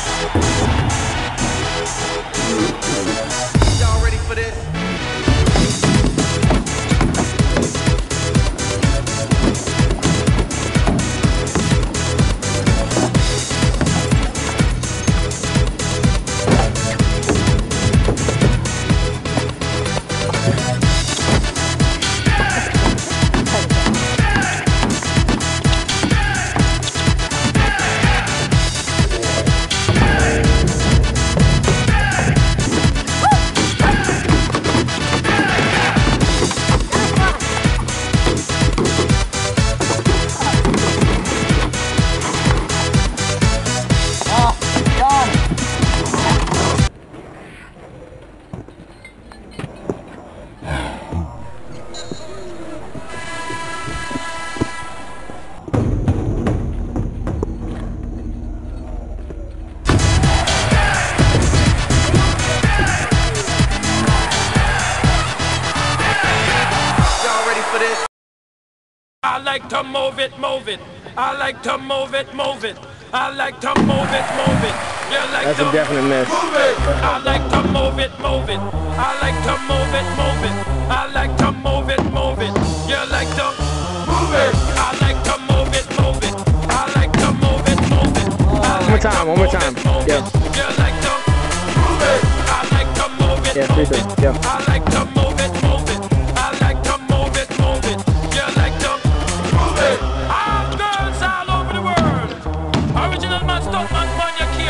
Peace. Like to move it, move it. I like to move it, move it. I like to move it, move it. You like That's to a definite miss. Move it. I like to move it, move it. I like to move it, move it. I like to move it, move it. You like to move it. I like to move it, move it. I like to move it, move it. I One more time, one more time. it, Yeah. You like to move it. I like to move it, Yeah, three, move two. it. Yeah. I like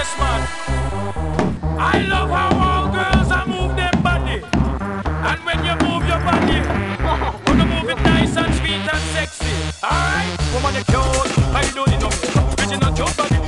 your man. I love how all girls are move their body. And when you move your body, wanna move it nice and sweet and sexy. Alright? Woman, you cute. I you know. Original cute, but